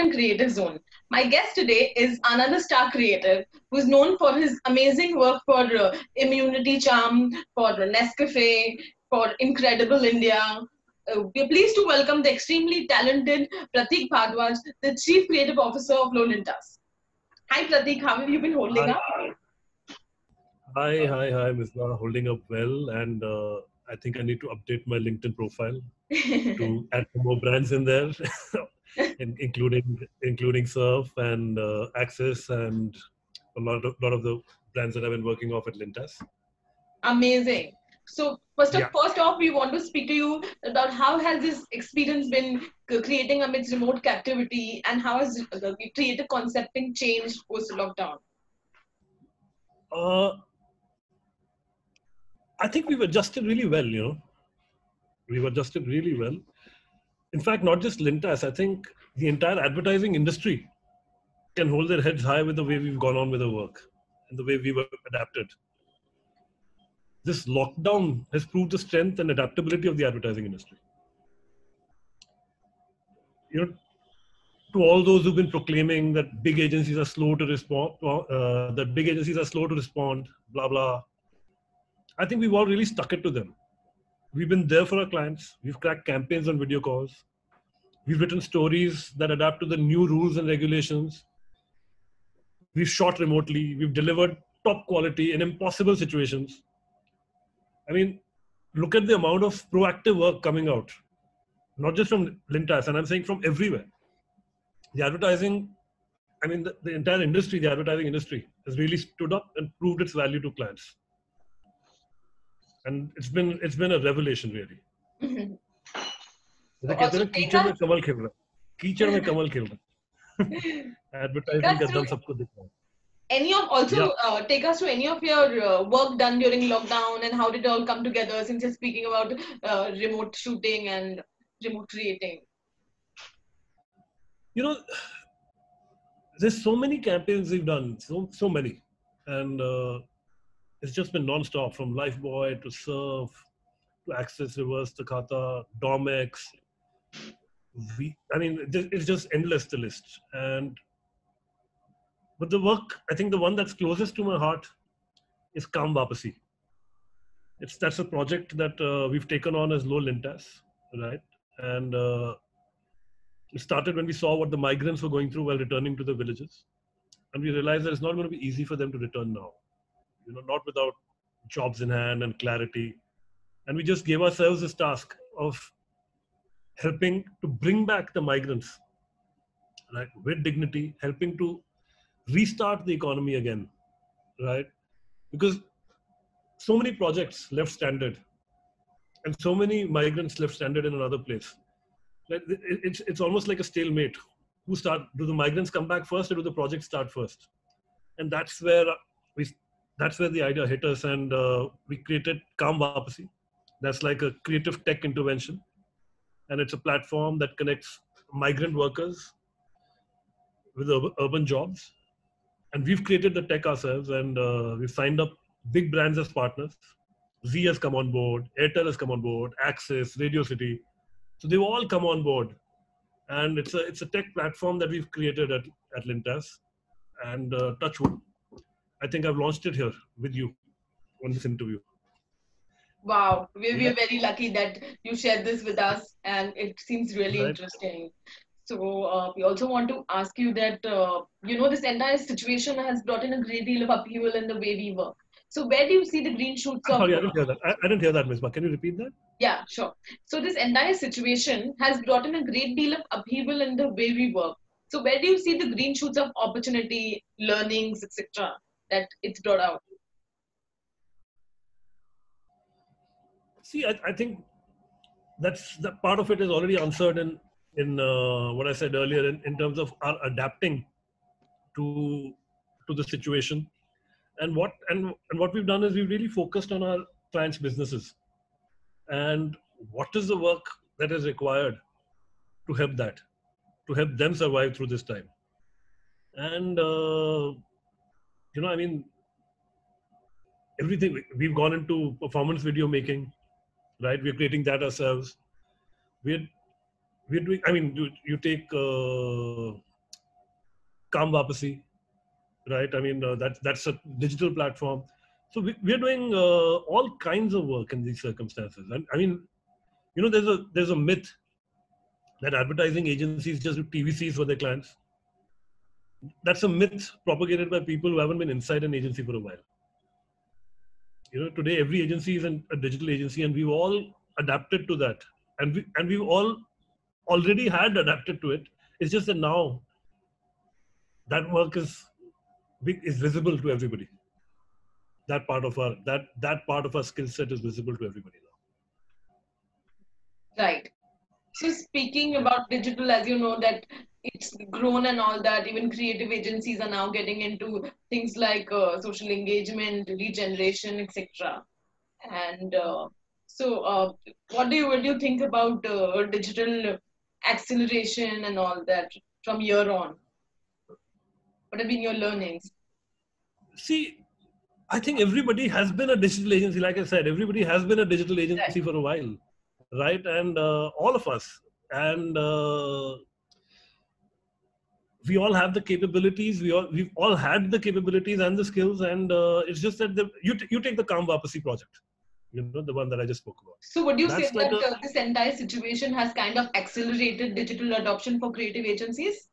Modern Creative Zone. My guest today is Anand Star Creative, who is known for his amazing work for uh, Immunity Charm, for Nescafe, for Incredible India. Uh, we're pleased to welcome the extremely talented Prateek Bhardwaj, the Chief Creative Officer of Lowe Lintas. Hi Prateek, how have you been holding hi. up? Hi, hi, hi, Misbah. Holding up well, and uh, I think I need to update my LinkedIn profile to add some more brands in there, in, including including Surf and uh, Access and a lot of lot of the brands that I've been working off at Lintas. Amazing. So first, of, Yeah. first off, we want to speak to you about how has this experience been creating amidst remote captivity, and how has the creative concepting changed post lockdown? Uh, I think we've adjusted really well. You know, we've adjusted really well. In fact, not just Lintas. I think the entire advertising industry can hold their heads high with the way we've gone on with the work and the way we've adapted. This lockdown has proved the strength and adaptability of the advertising industry. You know, to all those who've been proclaiming that big agencies are slow to respond, uh, that big agencies are slow to respond, blah blah. I think we've all really stuck it to them. We've been there for our clients. We've cracked campaigns on video calls. We've written stories that adapt to the new rules and regulations. We've shot remotely. We've delivered top quality in impossible situations. I mean, look at the amount of proactive work coming out, not just from Lintas, and I'm saying from everywhere. The advertising, I mean, the, the entire industry, the advertising industry, has really stood up and proved its value to clients. And it's been it's been a revelation, really. जैसे कीचड़ में कमल खेल रहा कीचड़ में कमल खेल रहा advertising का दम सबको दिख रहा any of also yeah. uh, take us to any of your uh, work done during lockdown and how did it all come together since you're speaking about uh, remote shooting and remote creating? You know there's so many campaigns we've done so so many. And uh, it's just been non-stop from Lifebuoy to surf to access reverse takata domex we, i mean it's just endless the list and but the work i think the one that's closest to my heart is Kam Vapasi. It's that's a project that uh, we've taken on as Lowe Lintas, right? And uh, it started when we saw what the migrants were going through while returning to the villages, and we realized that it's not going to be easy for them to return now. You know, not without jobs in hand and clarity. And we just gave ourselves this task of helping to bring back the migrants, right, with dignity, helping to restart the economy again, right? Because so many projects left stranded, and so many migrants left stranded in another place. Like, it- it- It's it's almost like a stalemate. Who start? Do the migrants come back first, or do the projects start first? And that's where we that's where the idea hit us, and uh, we created Kam Vapasi. That's like a creative tech intervention, and it's a platform that connects migrant workers with urban, jobs. And we've created the tech ourselves, and uh, we've signed up big brands as partners. Zee has come on board, Airtel has come on board, Access, Radio City. So they've all come on board, and it's a it's a tech platform that we've created at at Lintas, and uh, Touchwood. I think I've launched it here with you on this interview. Wow, we're, we're very lucky that you shared this with us, and it seems really Right. interesting. So uh, we also want to ask you that uh, you know this entire situation has brought in a great deal of upheaval in the way we work. So where do you see the green shoots of? Sorry, I didn't hear that. I, I didn't hear that, Ms. Can you repeat that? Yeah, sure. So this entire situation has brought in a great deal of upheaval in the way we work. So where do you see the green shoots of opportunity, learnings, etc. that it's brought out? See, I, I think that's that part of it is already answered in in uh, what I said earlier in, in terms of our adapting to to the situation, and what and and what we've done is we've really focused on our clients' businesses, and what is the work that is required to help that, to help them survive through this time, and uh, you know, I mean, everything we've gone into performance video making right? We're creating that ourselves. We're we're doing. I mean, you, you take uh, Kam Vapasi, right? I mean, uh, that's that's a digital platform. So we, we're doing uh, all kinds of work in these circumstances. And I mean, you know, there's a there's a myth that advertising agencies just do TVCs for their clients. That's a myth propagated by people who haven't been inside an agency for a while. You know, today every agency is an, a digital agency, and we've all adapted to that, and we and we've all already had adapted to it. It's just that now that work is is visible to everybody. That part of our that that part of our skill set is visible to everybody now. Right. So speaking about digital, as you know that it's grown and all that, even creative agencies are now getting into things like uh, social engagement, regeneration, etc. And uh, so, uh, what do you what do you think about uh, digital acceleration and all that from year on? What have been your learnings? See, I think everybody has been a digital agency. Like I said, everybody has been a digital agency right. for a while right? And uh, all of us, and uh, we all have the capabilities. We all we've all had the capabilities and the skills, and uh, it's just that the, you t- you take the Kam Vapasi project, you know, the one that I just spoke about. So, would you That's say like that a, this entire situation has kind of accelerated digital adoption for creative agencies?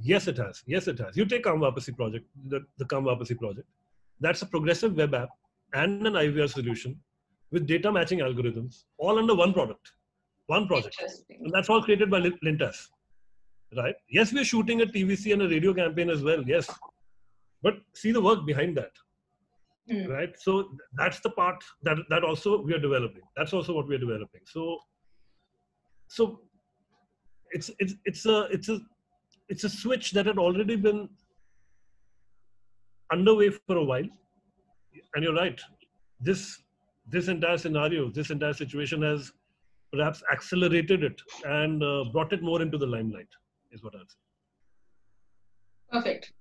Yes, it has. Yes, it has. You take Kam Vapasi project, the, the Kam Vapasi project. That's a progressive web app and an IVR solution with data matching algorithms, all under one product, one project. And that's all created by Lintas. Right? Yes, we're shooting a TVC and a radio campaign as well. Yes. But see the work behind that. Mm. Right. So that's the part that that also we are developing. That's also what we are developing. So so it's it's it's a it's a it's a switch that had already been underway for a while. And you're right. This this entire scenario, this entire situation has perhaps accelerated it and uh, brought it more into the limelight, is what I'd say. Perfect.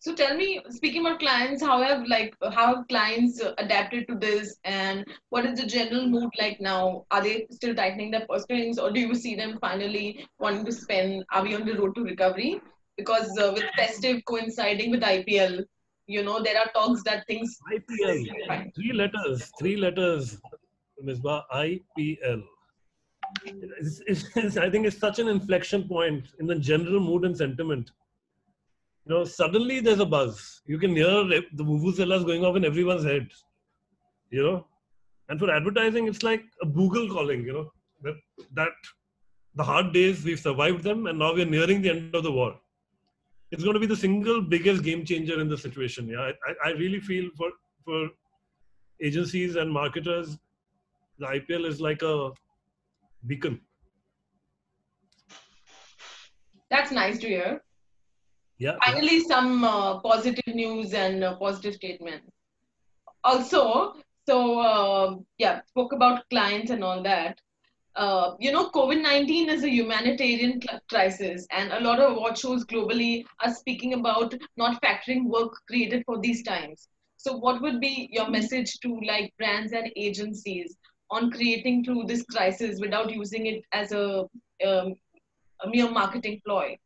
So tell me, speaking about clients, how have like how have clients adapted to this, and what is the general mood like now? Are they still tightening their purse strings, or do you see them finally wanting to spend? Are we on the road to recovery? Because uh, with festive coinciding with IPL, you know there are talks that things IPL three letters three letters Misbah IPL it's, it's, it's, I think it's such an inflection point in the general mood and sentiment. You know suddenly there's a buzz. You can hear the vuvuzelas going off in everyone's head you know? And for advertising it's like a bugle calling you know that that the hard days we've survived them and now we're nearing the end of the war. It's going to be the single biggest game changer in the situation. Yeah, I, I really feel for for agencies and marketers, the IPL is like a beacon. That's nice to hear. Yeah. Finally, yeah. some uh, positive news and uh, positive statements. Also, so uh, yeah, spoke about clients and all that uh, you know, COVID 19 is a humanitarian crisis, and a lot of award shows globally are speaking about not factoring work created for these times. So, what would be your message to like brands and agencies on creating through this crisis without using it as a, um, a mere marketing ploy?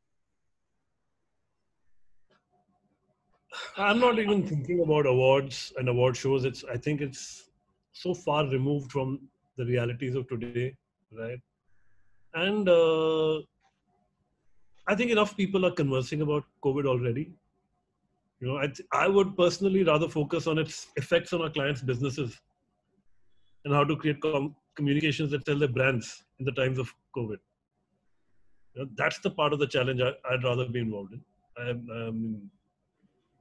I'm not even thinking about awards and award shows. It's I think it's so far removed from the realities of today right? And uh, I think enough people are conversing about COVID already. You know, I, I would personally rather focus on its effects on our clients' businesses and how to create com- communications that sell their brands in the times of COVID. You know, that's the part of the challenge I, would rather be involved in. I'm, I'm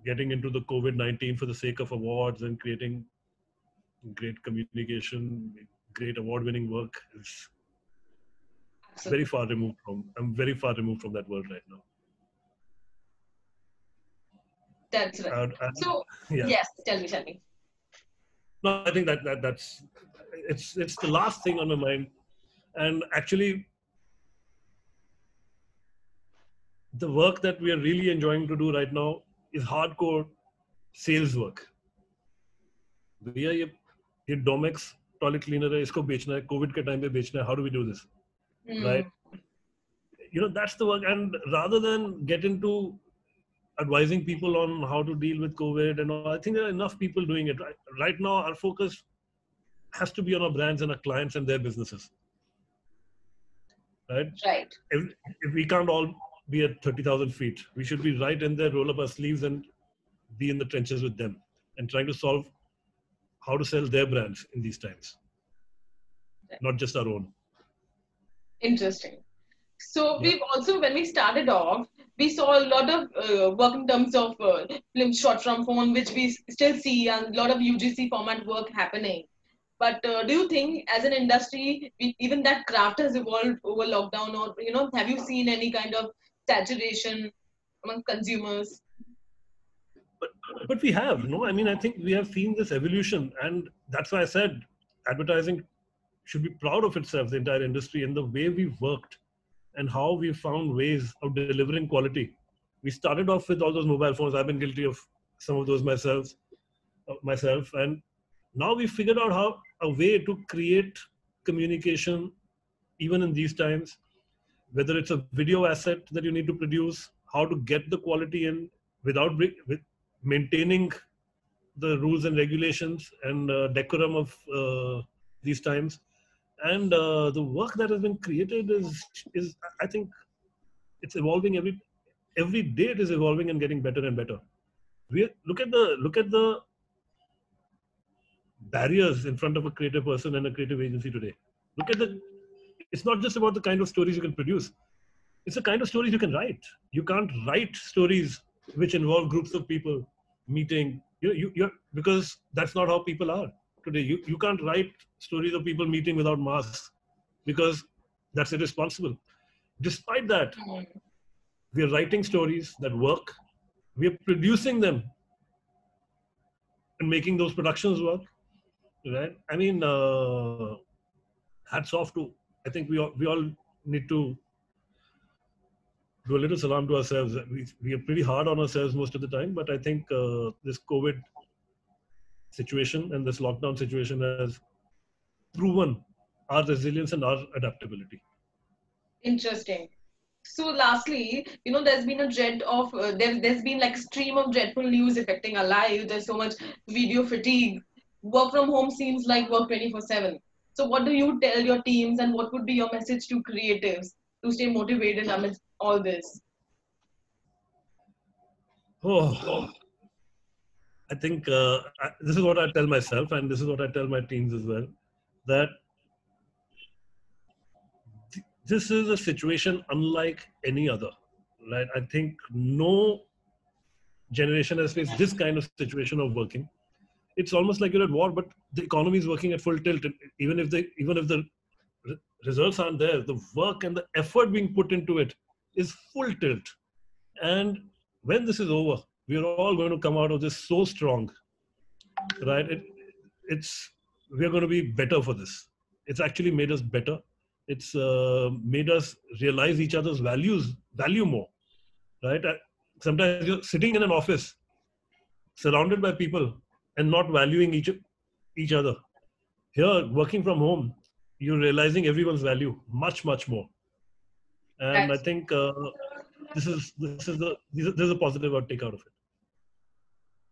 getting into the COVID 19 for the sake of awards and creating great communication, great award winning work is very far removed from i'm very far removed from that world right now that's right so yeah. yes tell me tell me no i think that, that that's it's it's the last thing on my mind and actually the work that we are really enjoying to do right now is hardcore sales work भैया ये ये Domex toilet cleaner है इसको बेचना है Covid के time पे बेचना है how do we do this mm. right you know that's the work and rather than get into advising people on how to deal with COVID and all. I think there are enough people doing it. Right, right now, our focus has to be on our brands and our clients and their businesses. Right? Right. If, if we can't all be at 30,000 feet, we should be right in there, roll up our sleeves and be in the trenches with them and trying to solve how to sell their brands in these times, not just our own. Interesting. So yeah. we've also, when we started off, we saw a lot of uh, work in terms of uh, film shot from phone, which we still see, and a lot of UGC format work happening. But uh, do you think, as an industry, we, even that craft has evolved over lockdown, or you know, have you seen any kind of saturation among consumers? But but we have no. I mean, I think we have seen this evolution, and that's why I said advertising should be proud of itself, the entire industry, and the way we've worked and how we found ways of delivering quality. We started off with all those mobile phones. I've been guilty of some of those myself, uh, myself, and now we figured out how a way to create communication, even in these times, whether it's a video asset that you need to produce, how to get the quality in without with maintaining the rules and regulations and uh, decorum of uh, these times and uh, the work that has been created is is I think it's evolving every every day. It is evolving and getting better and better. We look at the look at the barriers in front of a creative person and a creative agency today. Look at the. It's not just about the kind of stories you can produce. It's the kind of stories you can write. You can't write stories which involve groups of people meeting. You, you, you're, because that's not how people are today. You, you can't write stories of people meeting without masks because that's irresponsible. Despite that, we are writing stories that work. We are producing them and making those productions work. Right? I mean, uh, hats off to. I think we all, we all need to do a little salam to ourselves. We, we are pretty hard on ourselves most of the time, but I think uh, this COVID situation and this lockdown situation has proven our resilience and our adaptability. Interesting. So, lastly, you know, there's been a dread of uh, there, there's been like stream of dreadful news affecting our lives. There's so much video fatigue. Work from home seems like work 24/7. So, what do you tell your teams, and what would be your message to creatives to stay motivated amidst all this? Oh, I think uh, I, this is what I tell myself, and this is what I tell my teams as well, that th- this is a situation unlike any other. Right? I think no generation has faced this kind of situation of working. It's almost like you're at war, but the economy is working at full tilt. Even if the even if the results aren't there, the work and the effort being put into it is full tilt. And when this is over, we are all going to come out of this so strong, right? It, it's we are going to be better for this. It's actually made us better. It's uh, made us realize each other's values, value more, right? Sometimes you're sitting in an office, surrounded by people, and not valuing each each other. Here, working from home, you're realizing everyone's value much, much more. And I think uh, this is this is the this is a positive take out of it.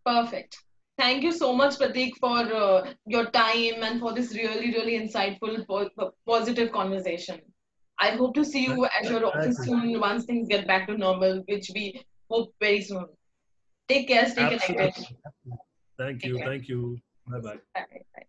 Perfect. Thank you so much, Prateek, for uh, your time and for this really, really insightful, positive conversation. I hope to see you at your office soon once things get back to normal, which we hope very soon. Take care, stay Absolutely. connected. Thank you. Thank you. Bye-bye. Bye bye.